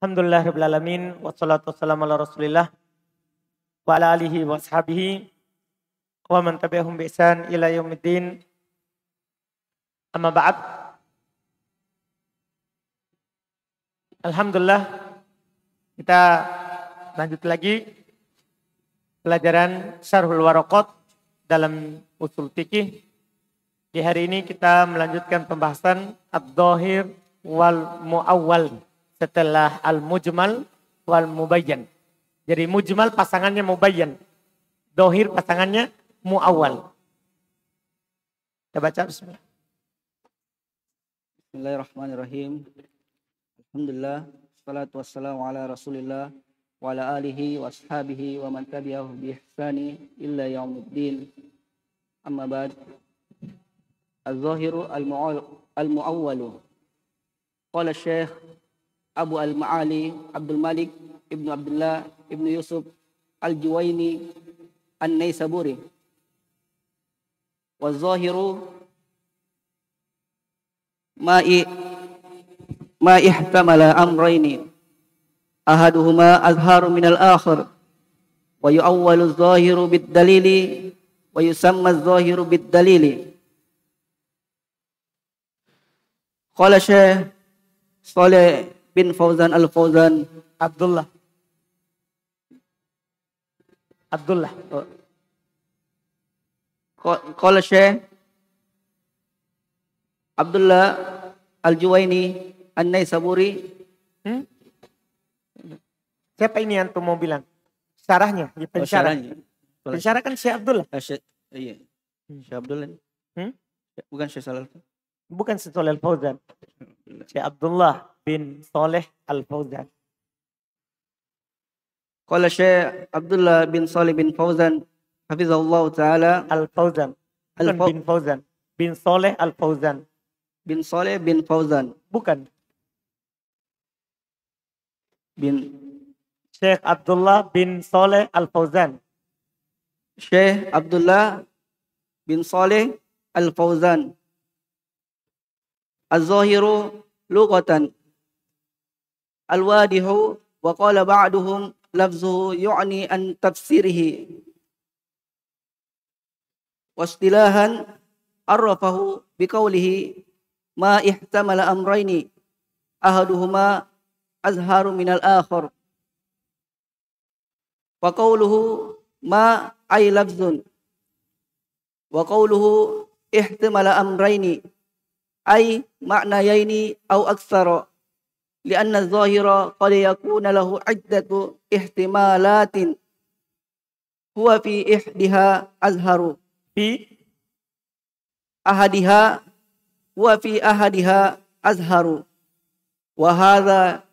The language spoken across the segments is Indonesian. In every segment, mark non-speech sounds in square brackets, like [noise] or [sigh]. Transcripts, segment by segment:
Alhamdulillah Rabbil Alamin. Wassalatu wassalamu ala rasulillah. Wa ala alihi wa ashabihi. Wa man tabi'ahum ila yaumiddin. Amma ba'd. Alhamdulillah. Kita lanjut lagi. Pelajaran Syarhul Waraqat dalam usul fikih. Di hari ini kita melanjutkan pembahasan Ad-Dhahir wal Mu'awwal setelah al-mujmal wal mubayyan. Jadi mujmal pasangannya mubayyan. Dohir pasangannya muawal. Kita baca bismillah. Bismillahirrahmanirrahim. Alhamdulillah. Salatu wassalamu ala rasulillah wa ala alihi wa ashabihi wa man tabi'ahu bi ihsani illa yaumiddin. Amma ba'd. Al-zahiru al-mu'awwalu. Qala Syekh Abu Al-Ma'ali Abdul Malik Ibnu Abdullah Ibnu Yusuf Al-Juwaini An-Naisaburi Wazahiru ma'i ma ihtamala amrayni ahaduhuma azharu min al-akhir wa yu'awwalu zahiru bid-dalili wa yusamma zahiru bid-dalili Qala Syekh Saleh bin Fauzan Al Fauzan Abdullah. Abdullah. Qala Syekh Abdullah Al Juwaini An Naisaburi. Hmm? Siapa ini yang mau bilang? Sarahnya, ya, pensyarah. Oh, pensyarah kan Syekh Abdullah. Ah, Syekh, iya. Hmm. Syekh Abdullah. Hmm? Bukan Syekh Salal. Bukan Syekh Salal Fauzan. Syekh Abdullah bin Saleh Al-Fauzan. Qala Syekh Abdullah bin Saleh bin Fauzan hafizahullah taala Al-Fauzan. Bukan Al bin Fauzan. Bin Saleh Al-Fauzan. Bin Saleh bin Fauzan. Bukan. Bin Syekh Abdullah bin Saleh Al-Fauzan. Syekh Abdullah bin Saleh Al-Fauzan. Az-zahiru lughatan الوادح وقال بعضهم لفظه يعني أن تفسيره. واصطلاحا عرفه بقوله ما احتمل أمرين أحدهما أزهر من الآخر وقوله ما أي لفظ. وقوله احتمل أمرين ai makna yaini au aksara. Lianna zahira qad yakuna lahu iddatu ihtimalatin. Huwa fi ihdiha azharu. Fi? Ahadiha huwa fi ahadiha azharu. Wa hadha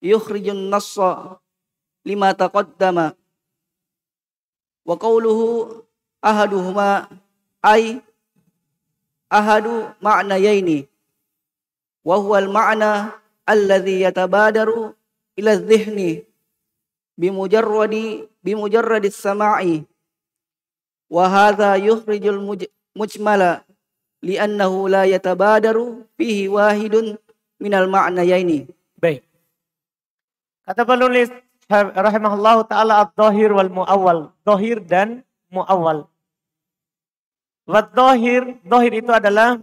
yukhrijun nassa lima taqaddama. Wa qawluhu ahaduhuma ay ahadu makna yaini wa huwa al makna alladhi yatabadaru ila dhihni bimujarradi bimujarradi samai. Wa hadha yukhrijul mujmala li'annahu la yatabadaru fihi wahidun minal yaini baik. Kata penulis rahimahullahu taala adh-dhahir wal muawwal. Dhahir dan muawwal wa dhahir dhahir itu adalah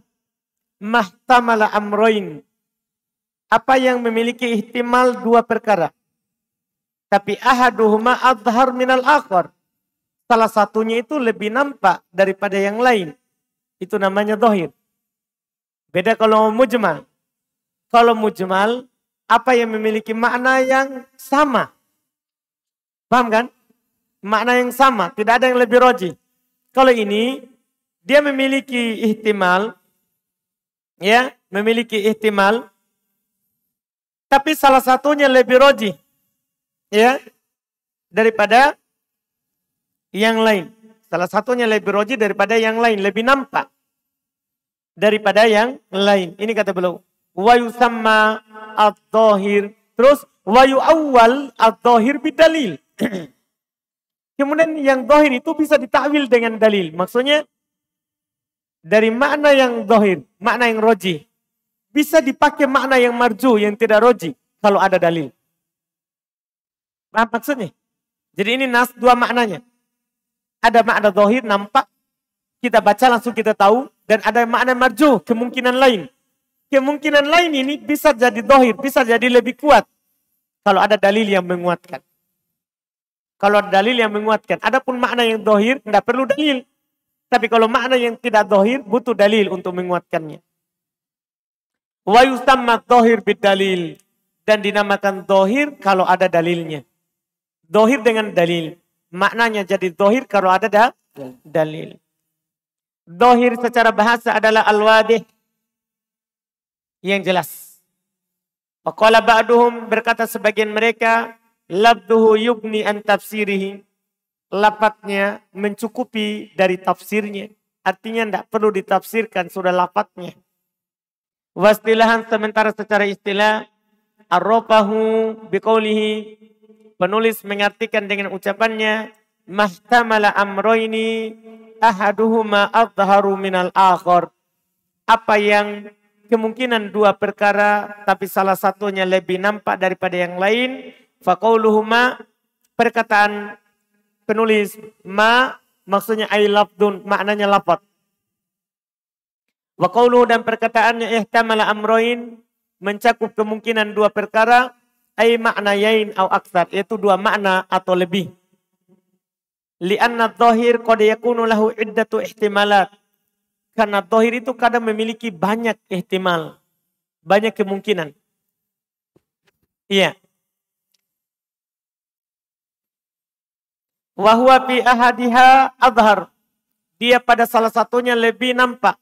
mahtamala amroin apa yang memiliki ihtimal dua perkara. Tapi ahaduhuma adhar minal akhar. Salah satunya itu lebih nampak daripada yang lain. Itu namanya dohir. Beda kalau mujmal. Kalau mujmal, apa yang memiliki makna yang sama. Paham kan? Makna yang sama, tidak ada yang lebih roji. Kalau ini, dia memiliki ihtimal, ya, memiliki ihtimal, tapi salah satunya lebih roji. Ya. Daripada yang lain. Salah satunya lebih roji daripada yang lain. Lebih nampak. Daripada yang lain. Ini kata beliau. Wa yusamma ad-dhahir. Terus wa yu'awwal ad-dhahir bidalil. [clears throat] Kemudian yang dohir itu bisa ditakwil dengan dalil. Maksudnya dari makna yang dohir, makna yang roji bisa dipakai makna yang marju, yang tidak roji. kalau ada dalil. Paham maksudnya? Jadi ini nas dua maknanya. Ada makna dohir nampak, kita baca langsung kita tahu. Dan ada makna marju, kemungkinan lain. Kemungkinan lain ini bisa jadi dohir, bisa jadi lebih kuat. Kalau ada dalil yang menguatkan. Kalau ada dalil yang menguatkan. Adapun makna yang dohir, tidak perlu dalil. Tapi kalau makna yang tidak dohir, butuh dalil untuk menguatkannya. Wa yusamma dohir bidalil. Dan dinamakan dohir kalau ada dalilnya. Dohir dengan dalil. Maknanya jadi dohir kalau ada da dalil. Dohir secara bahasa adalah al-wadih. Yang jelas. Waqala ba'duhum berkata sebagian mereka. Labduhu yugni an tafsirihi. Lapatnya mencukupi dari tafsirnya. Artinya tidak perlu ditafsirkan sudah lapatnya. Wastilahan sementara secara istilah. Arropahu biqaulihi. Penulis mengartikan dengan ucapannya. Mahtamala amroini ahaduhuma adharu minal akhor. Apa yang kemungkinan dua perkara tapi salah satunya lebih nampak daripada yang lain. Faqauluhuma perkataan penulis ma maksudnya ay lafdun maknanya lafad. Wa dan perkataannya ihtamala amroin mencakup kemungkinan dua perkara ay makna yain au aksar yaitu dua makna atau lebih. Lianna dhahir qad yakunu lahu iddatu ihtimalat. Karena dhahir itu kadang memiliki banyak ihtimal. Banyak kemungkinan. Iya. Wahwa fi ahadiha adhar. Dia pada salah satunya lebih nampak.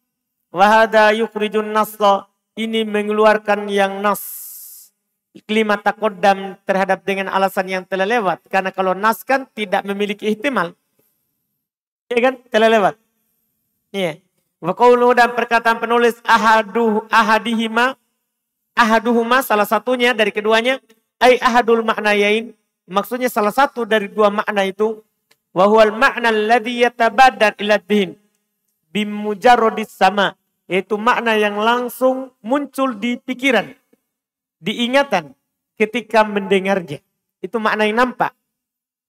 Wahada yukrijun nassa. Ini mengeluarkan yang nas kelima takodam terhadap dengan alasan yang telah lewat. Karena kalau nas kan tidak memiliki ihtimal. Iya kan? Telah lewat. Iya. Waqauluhu dan perkataan penulis ahaduh ahadihima ahaduhuma salah satunya dari keduanya ai ahadul maknayain maksudnya salah satu dari dua makna itu wa huwal makna alladhi yatabadar ila dhihin bimujarrodis sama yaitu makna yang langsung muncul di pikiran diingatan ketika mendengarnya. Itu makna yang nampak.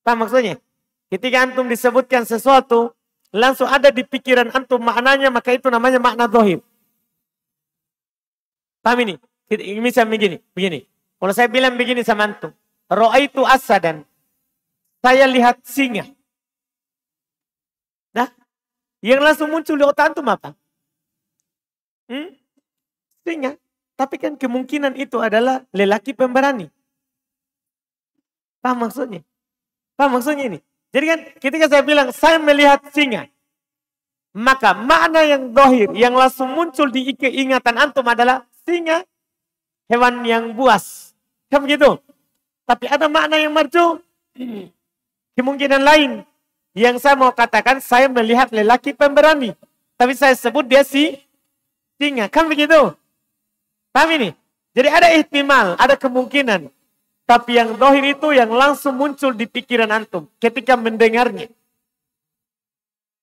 Apa maksudnya? Ketika antum disebutkan sesuatu, langsung ada di pikiran antum maknanya, maka itu namanya makna dohir. Paham ini? Misalnya begini, begini. Kalau saya bilang begini sama antum, roa itu asadan, saya lihat singa. Nah, yang langsung muncul di otak antum apa? Hmm? Singa. Tapi kan kemungkinan itu adalah lelaki pemberani. Paham maksudnya? Paham maksudnya ini? Jadi kan ketika saya bilang saya melihat singa. Maka makna yang dohir yang langsung muncul di ingatan antum adalah singa. Hewan yang buas. Kan begitu? Tapi ada makna yang marju. Kemungkinan lain. Yang saya mau katakan saya melihat lelaki pemberani. Tapi saya sebut dia si singa. Kan begitu? Paham ini? Jadi ada ihtimal, ada kemungkinan. Tapi yang dohir itu yang langsung muncul di pikiran antum ketika mendengarnya.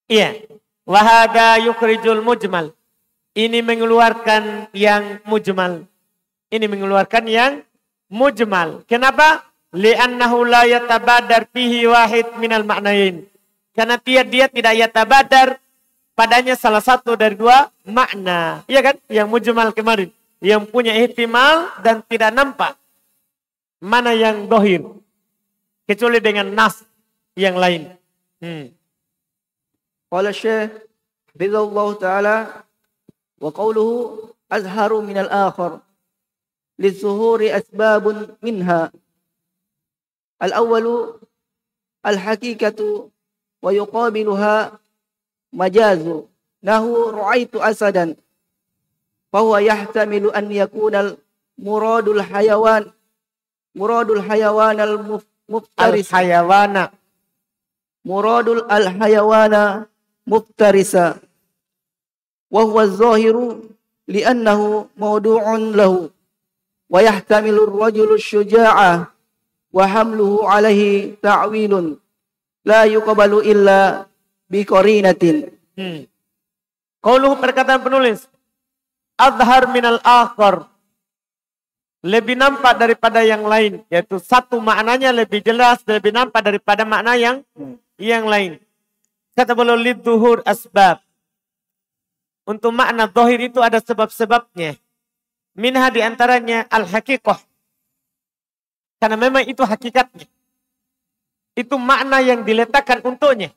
Iya. Wahada yukrijul mujmal. Ini mengeluarkan yang mujmal. Ini mengeluarkan yang mujmal. Kenapa? Li'annahu la yatabadar fihi wahid minal maknain. Karena dia, dia tidak yatabadar padanya salah satu dari dua makna. Iya kan? Yang mujmal kemarin yang punya ihtimal dan tidak nampak mana yang dohir kecuali dengan nas yang lain. Hmm. Qala Syekh Hafizahullah Ta'ala wa qawluhu azharu min al-akhar للظهور أسباب منها. الأول الحقيقة ويقابلها مجاز. له رعيت أسدا فهو يحتمل أن يكون مراد الحيوان مراد الحيوان المفترس. الحيوان. مراد الحيوان مفترسا وهو الظاهر لأنه موضوع له. wa yahtamilu ar-rajulu syuja'a wa hamluhu alaihi ta'wilun la yuqbalu illa biqarinatin. Hmm. Perkataan penulis azhar minal akhar lebih nampak daripada yang lain yaitu satu maknanya lebih jelas lebih nampak daripada makna yang hmm. yang lain kata beliau liduhur asbab untuk makna dohir itu ada sebab-sebabnya Minha di antaranya al-hakikoh. Karena memang itu hakikatnya. Itu makna yang diletakkan untuknya.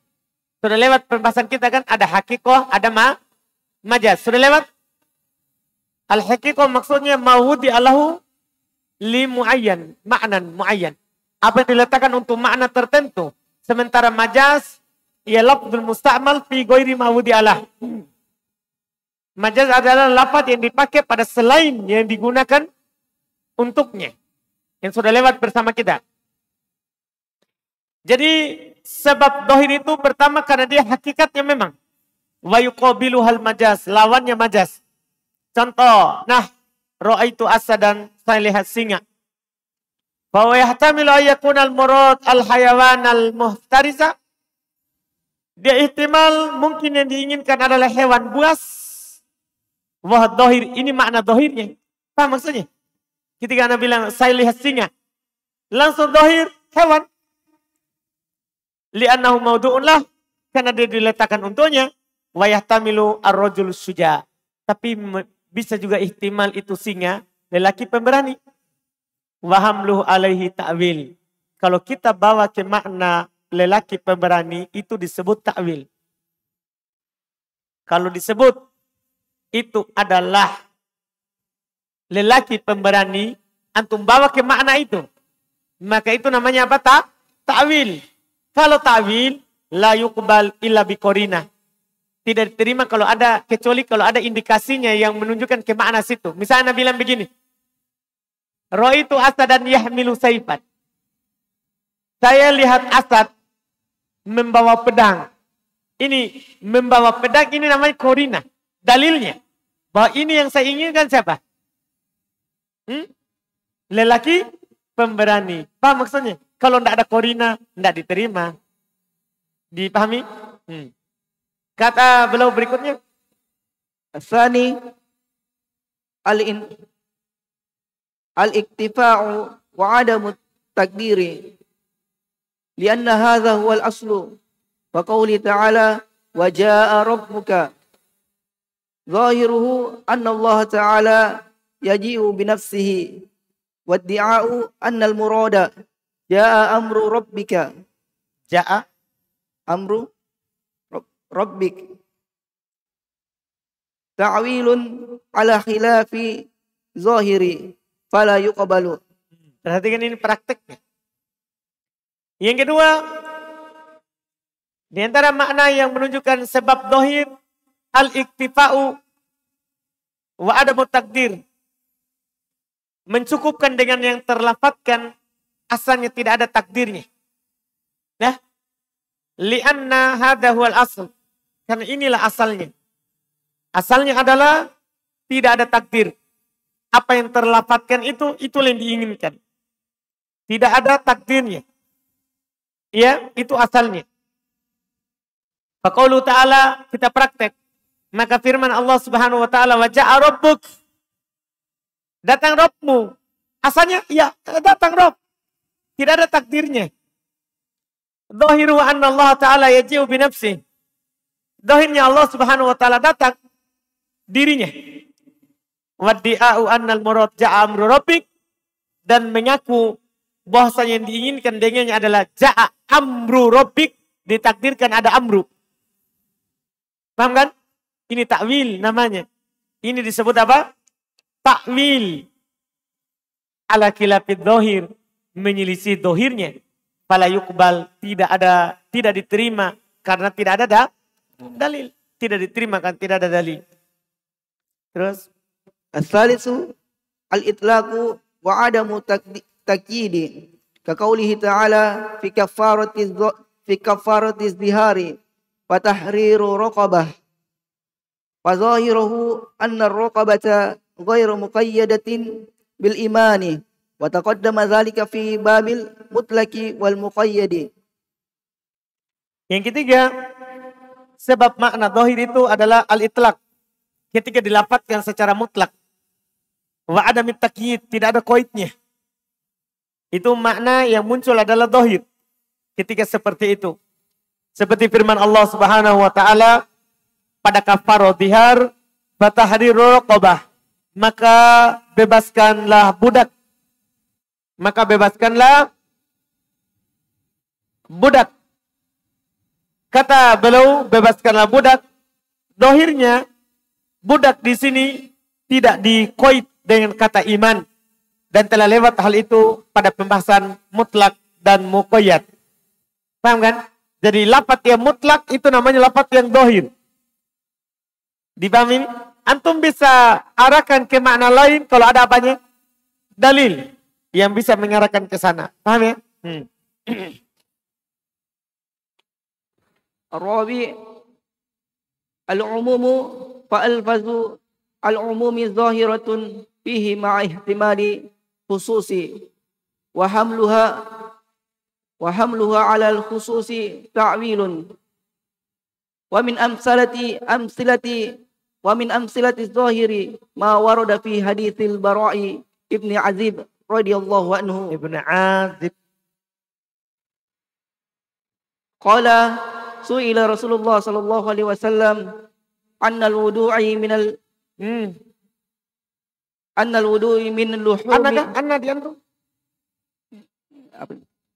Sudah lewat pembahasan kita kan ada hakikoh, ada ma, majaz. Sudah lewat? Al-hakikoh maksudnya mawudi Allahu li muayyan, maknan muayyan. Apa yang diletakkan untuk makna tertentu. Sementara majaz ia lafzul musta'mal fi ghairi mawudi Allah. Majaz adalah lafaz yang dipakai pada selain yang digunakan untuknya. Yang sudah lewat bersama kita. Jadi sebab dohir itu pertama karena dia hakikatnya memang. Wa hal majaz. Lawannya majaz. Contoh. Nah. Ra'aitu asadan saya lihat singa. Bahwa yahtamilu ayakun al-murad al-hayawan al-muhtarisa. Dia ihtimal mungkin yang diinginkan adalah hewan buas. Wah dohir, ini makna dohirnya. Apa maksudnya? Ketika Anda bilang, saya lihat singa. Langsung dohir, hewan. Li'annahu maudu'un lah. Karena dia diletakkan untuknya. Wa yahtamilu ar-rajul suja. Tapi bisa juga ihtimal itu singa lelaki pemberani. Wahamluh alaihi ta'wil. Kalau kita bawa ke makna lelaki pemberani itu disebut ta'wil. Kalau disebut itu adalah lelaki pemberani, antum bawa ke makna itu. Maka itu namanya apa? Tak? Ta'wil. Kalau ta'wil, la yukbal illa bikorina. Tidak diterima kalau ada, kecuali kalau ada indikasinya yang menunjukkan ke makna situ. Misalnya bilang begini. Roh itu asad dan yahmilu saifat. Saya lihat asad membawa pedang. Ini membawa pedang ini namanya korina. Dalilnya. Bahwa ini yang saya inginkan siapa? Hmm? Lelaki pemberani. Paham maksudnya? Kalau tidak ada korina, tidak diterima. Dipahami? Hmm. Kata beliau berikutnya. Asani al-in al-iktifa'u wa adamu takdiri. Lianna hadha huwa al-aslu. Wa qawli ta'ala wa ja'a rabbuka. Zahiruhu anna Allah ta'ala yaji'u binafsihi. Wa addi'a'u anna al-murada ja'a amru rabbika. Ja'a amru rabbik ta'wilun ala khilafi zahiri fala yuqbalu perhatikan ini prakteknya yang kedua di antara makna yang menunjukkan sebab dohir al-iktifa'u wa adamu takdir mencukupkan dengan yang terlafatkan asalnya tidak ada takdirnya. Nah, lianna hadha huwal asl. Karena inilah asalnya. Asalnya adalah tidak ada takdir. Apa yang terlapatkan itu, itu yang diinginkan. Tidak ada takdirnya. Ya, itu asalnya. Faqaulu ta'ala kita praktek. Maka firman Allah subhanahu wa ta'ala waja'a rabbuk. Datang Rabbmu. Asalnya, ya datang Rabb. Tidak ada takdirnya. Zahiru anna Allah ta'ala yaji'u binafsih. Dohirnya Allah subhanahu wa ta'ala datang dirinya. Waddi'a'u annal murad ja'a amru rabbik. Dan mengaku bahwasanya yang diinginkan dengannya adalah ja'a amru rabbik. Ditakdirkan ada amru. Paham kan? Ini takwil namanya. Ini disebut apa? Takwil. Ala kilapid dohir. Menyelisih dohirnya. Fala yukbal. Tidak ada, tidak diterima. Karena tidak ada da, dalil. Tidak diterima kan tidak ada dalil. Terus As-salisu al-itlaqu wa adamu takyidi. Kaqaulihi ta'ala fi kafarati fi kafarati zihari wa tahriru raqabah. Wa zahiruhu anna ar-raqabata ghairu muqayyadatin bil imani wa taqaddama dhalika fi babil mutlaki wal muqayyadi. Yang ketiga, Sebab makna dohir itu adalah al-itlak. Ketika dilapatkan secara mutlak. Wa ada mitakid, tidak ada koitnya. Itu makna yang muncul adalah dohir. Ketika seperti itu. Seperti firman Allah subhanahu wa ta'ala. Pada kafarah dihar. Batahriru raqabah. Maka bebaskanlah budak. Maka bebaskanlah budak. Kata beliau, bebaskanlah budak. Dohirnya, budak di sini tidak dikoit dengan kata iman. Dan telah lewat hal itu pada pembahasan mutlak dan mukoyat. Paham kan? Jadi lapat yang mutlak itu namanya lapat yang dohir. Dipahami? Antum bisa arahkan ke makna lain kalau ada apanya? Dalil yang bisa mengarahkan ke sana. Paham ya? Hmm. [clears throat] Rabi al-umumu fa'alfazu al-umumi zahiratun fihi ma'ihtimali khususi wa hamluha wa hamluha 'ala al-khususi ta'wilun wa min amsalati amsilati Wa min amsilati zahiri ma warada fi hadithil Bara'i Ibni Azib radhiyallahu anhu. Ibni Azib. Qala su'ila Rasulullah sallallahu alaihi wasallam annal wudu'i min al hmm. annal wudu'i min luhumi. Anna anna di antum?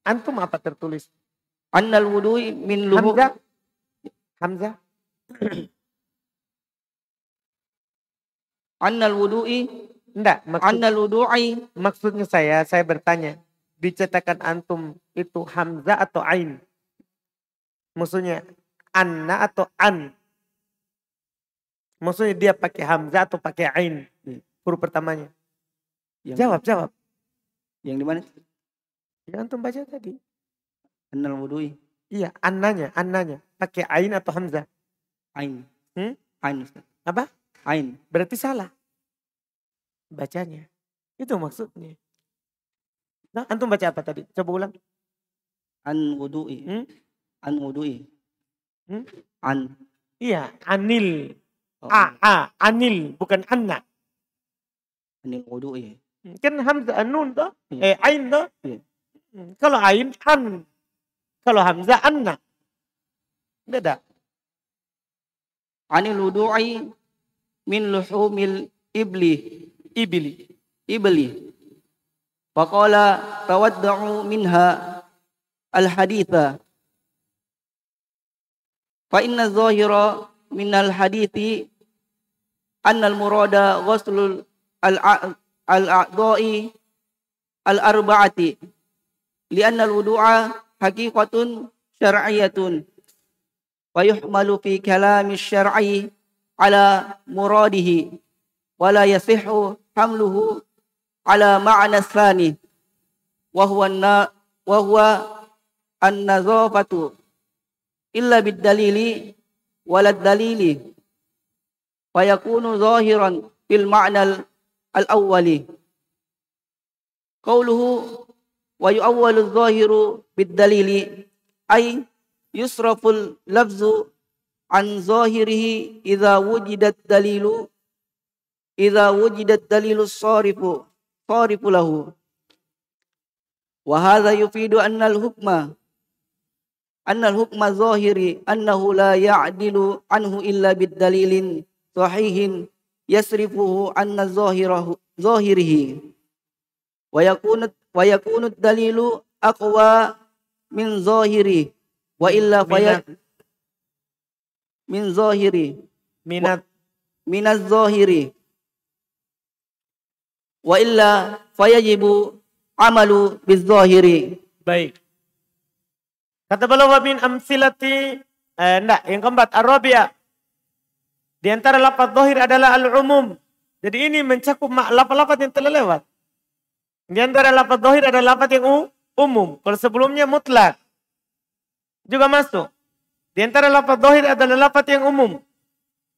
Antum apa tertulis? Annal wudu'i min luhumi. Hamzah. Hamzah. [clears throat] Annal wudu'i Enggak, maksud, Annal wudu'i maksudnya saya saya bertanya, dicetakan antum itu hamzah atau ain? Maksudnya anna atau an? Maksudnya dia pakai hamzah atau pakai ain? Huruf pertamanya. Yang, jawab, jawab. Yang di mana? Yang antum baca tadi. Annal wudu'i. Iya, annanya, annanya. Pakai ain atau hamzah? Ain. Hmm? Ain. Apa? Ain. Berarti salah bacanya. Itu maksudnya. Nah, antum baca apa tadi? Coba ulang. An wudu'i. Hmm? An wudu'i. Hmm? An. Iya, anil. Oh. A, a, anil, bukan anna. Anil wudu'i. Hmm, kan hamzah anun toh? Yeah. Eh, ain toh? Yeah. Kalau ain, an. Kalau hamzah, anna. Beda. Anil wudu'i min luhumil ibli ibli. Ibli. Faqala tawaddu minha al haditha fa inna zahira min al hadithi anna al murada ghuslul al al a'dha'i al arba'ati li anna al wudu'a haqiqatun syar'iyyatun. Wa yuhmalu fi kalami syar'i ala muradihi. Wala yasihhu حمله على معنى الثاني وهو النا وهو النظافة إلا بالدليل ولا الدليل فيكون ظاهرا في المعنى الأول. قوله ويؤول الظاهر بالدليل أي يصرف اللفظ عن ظاهره إذا وجد الدليل idza wujidat dalilus sarifu sarifu lahu. Wa hadha yufidu anna hukma anna al-hukma zahiri annahu la ya'dilu anhu illa bid dalilin sahihin yasrifuhu anna zahirahu zahirihi wa yakunu wa yakunu dalilu aqwa min zahiri wa illa fayat min zahiri minat. Minaz zahiri wa illa fayajibu amalu bizzahiri Baik. Kata beliau min amsilati eh, enggak, yang keempat Arabia. Di antara lapat zahir adalah al-umum. Jadi ini mencakup lapat-lapat yang telah lewat. Di antara lapat zahir ada lapat yang umum. Kalau sebelumnya mutlak. Juga masuk. Di antara lapat zahir adalah lapat yang umum.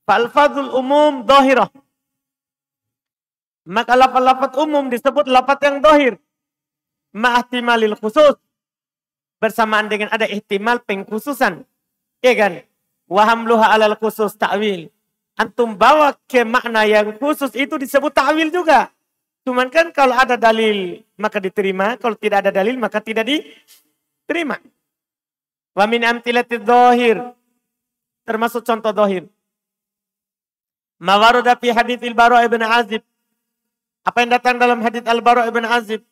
Fal-fadul umum zahirah. Maka lafaz-lafaz umum disebut lafaz yang zahir. Ma'ahtimalil khusus. Bersamaan dengan ada ihtimal pengkhususan. Ya kan? Wahamluha alal khusus ta'wil. Antum bawa ke makna yang khusus itu disebut ta'wil juga. Cuman kan kalau ada dalil maka diterima, kalau tidak ada dalil maka tidak diterima. Wa min amtilati dhahir. Termasuk contoh dhahir. Mawaruda fi hadith al-Bara ibn Azib. Apa yang datang dalam hadith al-Bara ibn Azib?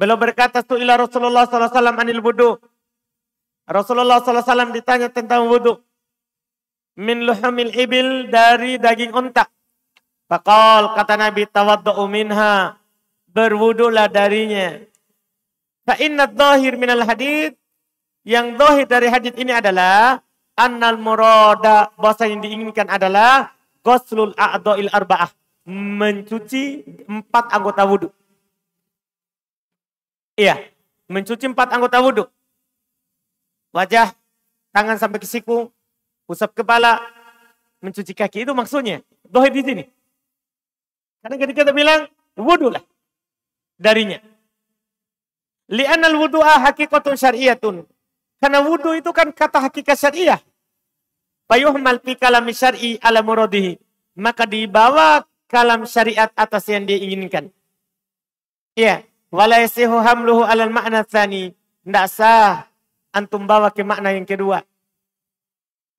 Beliau berkata, Su'ila Rasulullah SAW anil wudu. Rasulullah SAW ditanya tentang wudu. Min luhumil ibil dari daging unta. Fakal kata Nabi tawaddu'u minha. Berwudulah darinya. Fa inna dhahir minal hadith. Yang dhahir dari hadith ini adalah. Annal murada. Bahasa yang diinginkan adalah. Ghuslul a'do'il arba'ah. Mencuci empat anggota wudhu. Iya. Mencuci empat anggota wudhu. Wajah, tangan sampai ke siku, usap kepala, mencuci kaki. Itu maksudnya. Dohir di sini. Karena ketika kita bilang wudhu lah darinya. Li'anal wudu'a hakikatun syariatun. Karena wudhu itu kan kata hakikat syariah. Payuhmal fi kalami syar'i ala muradihi. Maka dibawa kalam syariat atas yang dia inginkan. Iya. Wala yasihu hamluhu alal makna tsani. Tidak sah antum bawa ke makna yang kedua.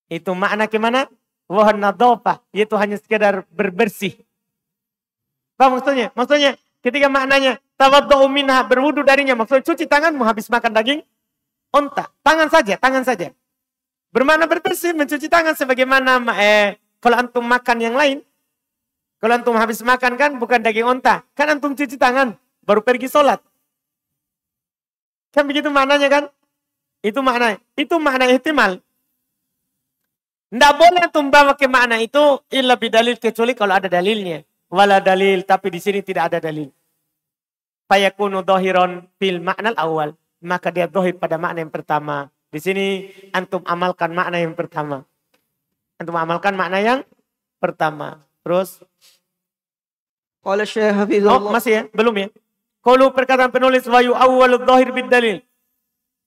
Itu makna ke mana? Wahan nadopah. Yaitu hanya sekedar berbersih. Apa maksudnya? Maksudnya ketika maknanya tawaddu'u minha berwudu darinya maksudnya cuci tanganmu habis makan daging onta. Tangan saja, tangan saja. Bermakna berbersih mencuci tangan sebagaimana eh kalau antum makan yang lain. Kalau antum habis makan kan bukan daging onta, kan antum cuci tangan baru pergi sholat. Kan begitu maknanya kan? Itu makna, itu makna ihtimal. Tidak boleh antum bawa ke makna itu illa bidalil kecuali kalau ada dalilnya wala dalil tapi di sini tidak ada dalil. Fayakunu dohiron fil makna awal maka dia dohir pada makna yang pertama. Di sini antum amalkan makna yang pertama. Antum amalkan makna yang pertama. Terus Qala Syekh Oh, masih ya? Belum ya? Kalau perkataan penulis wayu awal dohir bid dalil.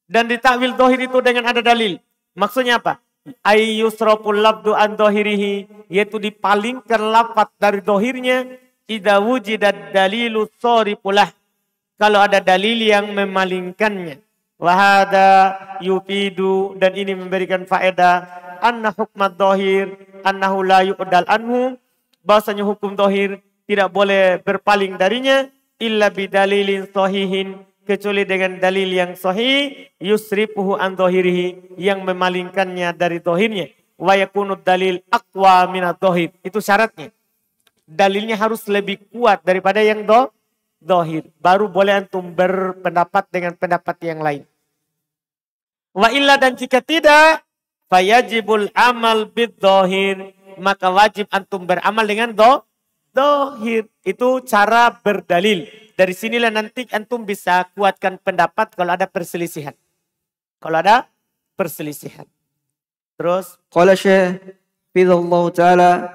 Dan ditakwil dohir itu dengan ada dalil. Maksudnya apa? ayyusraful labdu an dohirihi yaitu dipalingkan lafat dari dohirnya idza wujidat dalilu soripulah kalau ada dalil yang memalingkannya wahada yufidu dan ini memberikan faedah anna hukmat dohir annahu la yu'dal anhu bahasanya hukum dohir tidak boleh berpaling darinya illa bidalilin sahihin kecuali dengan dalil yang sahih yusrifuhu an dohirihi yang memalingkannya dari dohirnya wa yakunu dalil aqwa minat dohir itu syaratnya. Dalilnya harus lebih kuat daripada yang do dohir. Baru boleh antum berpendapat dengan pendapat yang lain. Wa illa dan jika tidak fayajibul amal bid dohir maka wajib antum beramal dengan do dohir itu cara berdalil dari sinilah nanti antum bisa kuatkan pendapat kalau ada perselisihan. Kalau ada perselisihan. Terus. Qala Syekh Fidallahu Ta'ala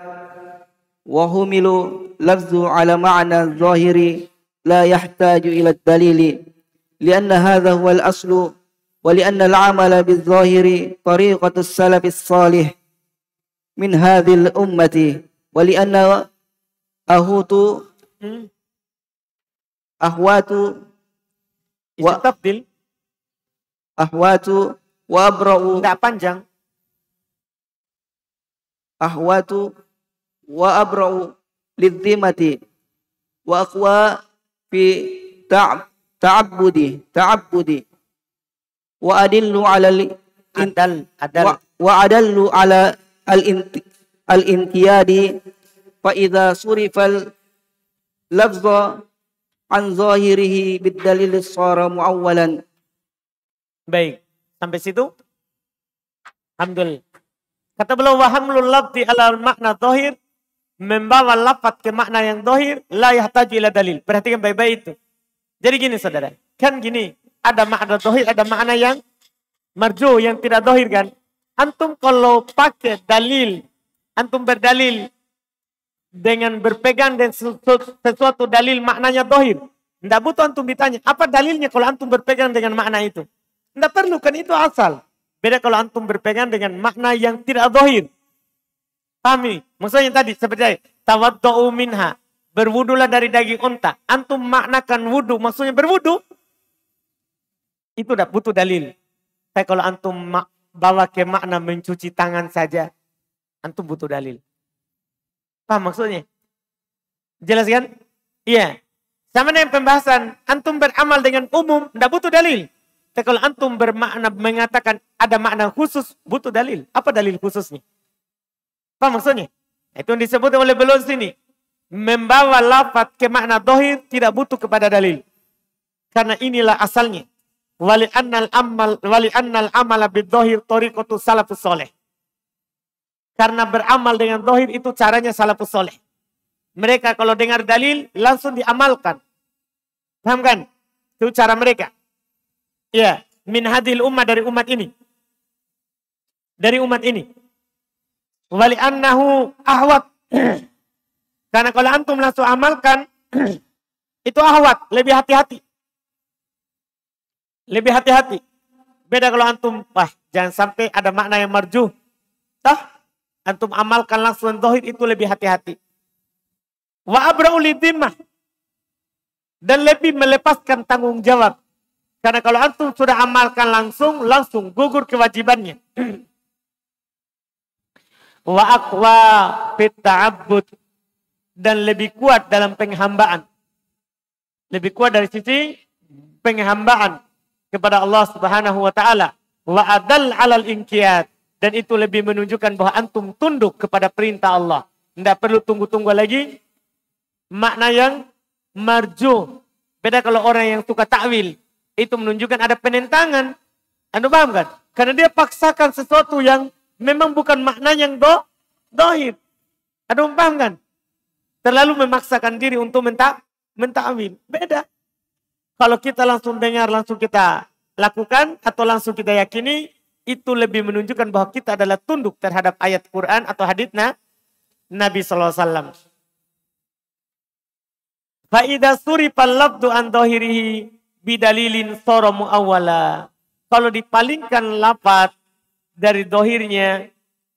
wa humilu lafzu ala ma'na zahiri la yahtaju ila dalili lianna hadha huwa al-aslu ولأن العمل بالظاهر طريقة السلف الصالح min hadhil ummati wa li anna ahutu hmm. ahwatu wa tabdil. ahwatu wa abra'u enggak panjang. ahwatu wa abra'u lidhimati wa aqwa fi ta'ab ta'abbudi ta'abbudi. Wa adillu 'ala al adal adal. wa, wa adallu 'ala al inti al intiyadi fa idza surifal lafza an zahirihi bidalil sara muawwalan. Baik, sampai situ. Alhamdulillah. Kata beliau wahamlul labdi ala makna zahir membawa lafat ke makna yang zahir la yahtaju ila dalil. Perhatikan baik-baik itu. Jadi gini saudara, kan gini, ada makna zahir, ada makna yang marju yang tidak zahir kan. Antum kalau pakai dalil, antum berdalil dengan berpegang dengan sesuatu dalil maknanya dohir. Tidak butuh antum ditanya, apa dalilnya kalau antum berpegang dengan makna itu? Tidak perlu, kan itu asal. Beda kalau antum berpegang dengan makna yang tidak dohir. Pahami? Maksudnya tadi seperti tawaddu'u minha. Berwudulah dari daging unta. Antum maknakan wudu maksudnya berwudu. Itu udah butuh dalil. Tapi kalau antum bawa ke makna mencuci tangan saja. Antum butuh dalil. Paham maksudnya? Jelas kan? Iya. Sama dengan pembahasan. Antum beramal dengan umum. Tidak butuh dalil. Tapi kalau antum bermakna mengatakan ada makna khusus. Butuh dalil. Apa dalil khususnya? Paham maksudnya? Itu yang disebut oleh belum sini membawa lafat ke makna dohir tidak butuh kepada dalil. Karena inilah asalnya. Wali annal amal wali annal amala bidohir tariqatu salafus soleh. Karena beramal dengan dohir itu caranya salafus soleh. Mereka kalau dengar dalil langsung diamalkan. Paham kan? Itu cara mereka. Ya, min hadil umat dari umat ini. Dari umat ini. Wali annahu ahwat [clears throat] karena kalau antum langsung amalkan, [clears throat] itu ahwat, lebih hati-hati. Lebih hati-hati. Beda kalau antum, wah jangan sampai ada makna yang marjuh. Tah, antum amalkan langsung dohir itu lebih hati-hati. Wa abra'uli Dan lebih melepaskan tanggung jawab. Karena kalau antum sudah amalkan langsung, langsung gugur kewajibannya. [clears throat] Wa akwa abud dan lebih kuat dalam penghambaan. Lebih kuat dari sisi penghambaan kepada Allah Subhanahu wa taala. Wa adal alal inqiyad dan itu lebih menunjukkan bahwa antum tunduk kepada perintah Allah. Tidak perlu tunggu-tunggu lagi. Makna yang marju. Beda kalau orang yang suka takwil. Itu menunjukkan ada penentangan. Anda paham kan? Karena dia paksakan sesuatu yang memang bukan makna yang do, dohir. Anda paham kan? terlalu memaksakan diri untuk menta mentakwil. Beda. Kalau kita langsung dengar, langsung kita lakukan atau langsung kita yakini, itu lebih menunjukkan bahwa kita adalah tunduk terhadap ayat Quran atau hadithna Nabi SAW. Faidah suri palabdu an dohirihi bidalilin soro muawala. Kalau dipalingkan lapat dari dohirnya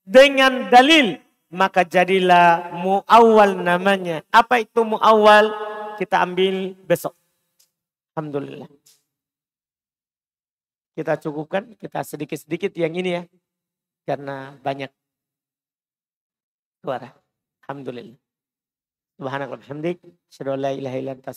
dengan dalil maka jadilah muawal namanya. Apa itu muawal? Kita ambil besok. Alhamdulillah. Kita cukupkan, kita sedikit-sedikit yang ini ya. Karena banyak suara. Alhamdulillah. Subhanallah. Alhamdulillah. Ilaha illa anta